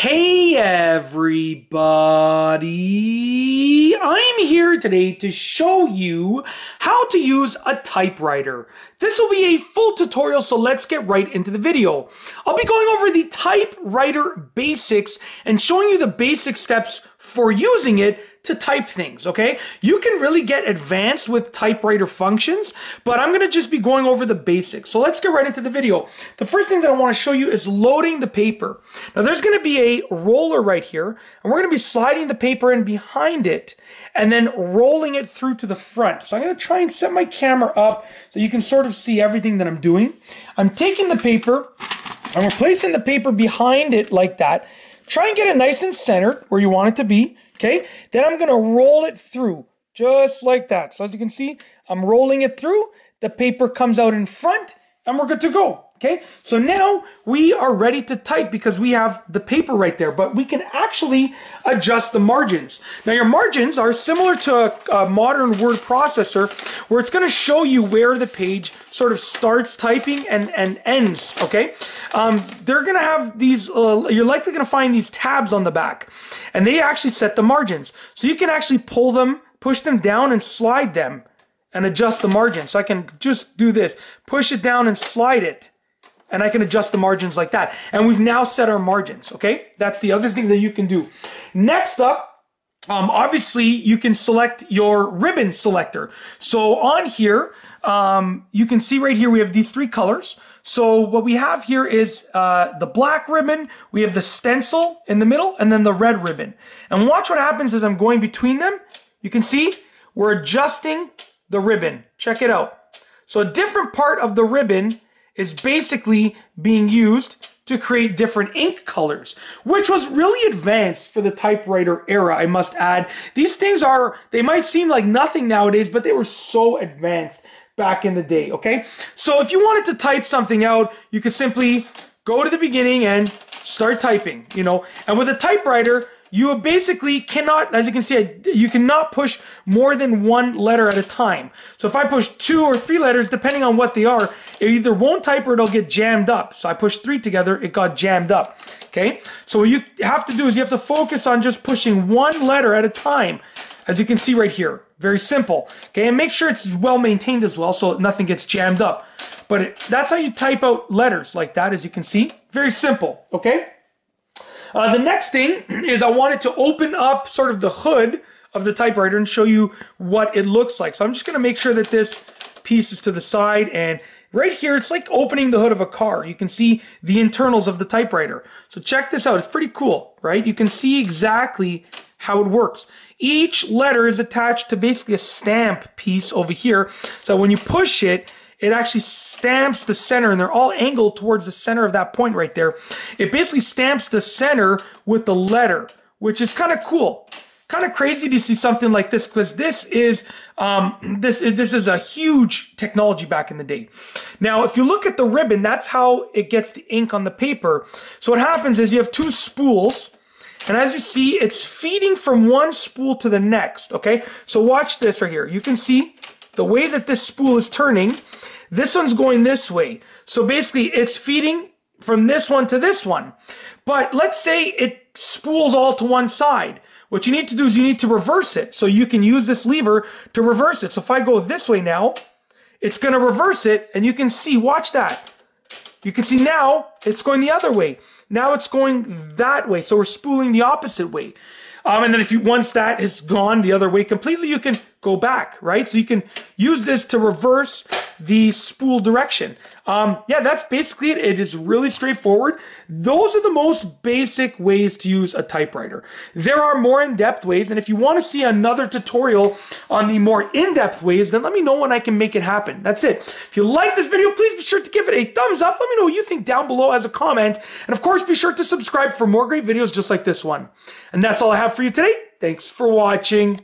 Hey everybody! I'm here today to show you how to use a typewriter. This will be a full tutorial, so let's get right into the video. I'll be going over the typewriter basics and showing you the basic steps for using it to type things, okay? You can really get advanced with typewriter functions, but I'm gonna just be going over the basics. So let's get right into the video. The first thing that I wanna show you is loading the paper. Now there's gonna be a roller right here, and we're gonna be sliding the paper in behind it, and then rolling it through to the front. So I'm gonna try and set my camera up so you can sort of see everything that I'm doing. I'm taking the paper, I'm replacing the paper behind it like that. Try and get it nice and centered where you want it to be. Okay, then I'm gonna roll it through just like that. So as you can see, I'm rolling it through. The paper comes out in front and we're good to go. Okay, so now we are ready to type because we have the paper right there, but we can actually adjust the margins. Now your margins are similar to a, a modern word processor where it's gonna show you where the page sort of starts typing and, and ends, okay? Um, they're gonna have these, uh, you're likely gonna find these tabs on the back and they actually set the margins. So you can actually pull them, push them down and slide them and adjust the margin. So I can just do this, push it down and slide it and I can adjust the margins like that. And we've now set our margins, okay? That's the other thing that you can do. Next up, um, obviously you can select your ribbon selector. So on here, um, you can see right here we have these three colors. So what we have here is uh, the black ribbon, we have the stencil in the middle, and then the red ribbon. And watch what happens as I'm going between them. You can see we're adjusting the ribbon. Check it out. So a different part of the ribbon is basically being used to create different ink colors, which was really advanced for the typewriter era, I must add. These things are, they might seem like nothing nowadays, but they were so advanced back in the day, okay? So if you wanted to type something out, you could simply go to the beginning and start typing, you know? And with a typewriter, you basically cannot, as you can see, you cannot push more than one letter at a time. So if I push two or three letters, depending on what they are, it either won't type or it'll get jammed up. So I pushed three together, it got jammed up. Okay, so what you have to do is you have to focus on just pushing one letter at a time, as you can see right here. Very simple. Okay, and make sure it's well maintained as well so nothing gets jammed up. But it, that's how you type out letters like that, as you can see. Very simple, okay? Uh, the next thing is I wanted to open up sort of the hood of the typewriter and show you what it looks like. So I'm just going to make sure that this piece is to the side and right here it's like opening the hood of a car. You can see the internals of the typewriter. So check this out. It's pretty cool, right? You can see exactly how it works. Each letter is attached to basically a stamp piece over here. So when you push it, it actually stamps the center, and they're all angled towards the center of that point right there. It basically stamps the center with the letter, which is kind of cool. Kind of crazy to see something like this because this is um, this this is a huge technology back in the day. Now, if you look at the ribbon, that's how it gets the ink on the paper. So what happens is you have two spools. And as you see, it's feeding from one spool to the next, okay? So watch this right here. You can see the way that this spool is turning this one's going this way. So basically it's feeding from this one to this one. But let's say it spools all to one side. What you need to do is you need to reverse it. So you can use this lever to reverse it. So if I go this way now, it's going to reverse it and you can see, watch that. You can see now it's going the other way. Now it's going that way. So we're spooling the opposite way. Um, and then if you once that is gone the other way completely, you can go back, right? So you can use this to reverse the spool direction. Um, yeah, that's basically it. It is really straightforward. Those are the most basic ways to use a typewriter. There are more in-depth ways, and if you want to see another tutorial on the more in-depth ways, then let me know when I can make it happen. That's it. If you like this video, please be sure to give it a thumbs up. Let me know what you think down below as a comment. And of course, be sure to subscribe for more great videos just like this one. And that's all I have for you today. Thanks for watching.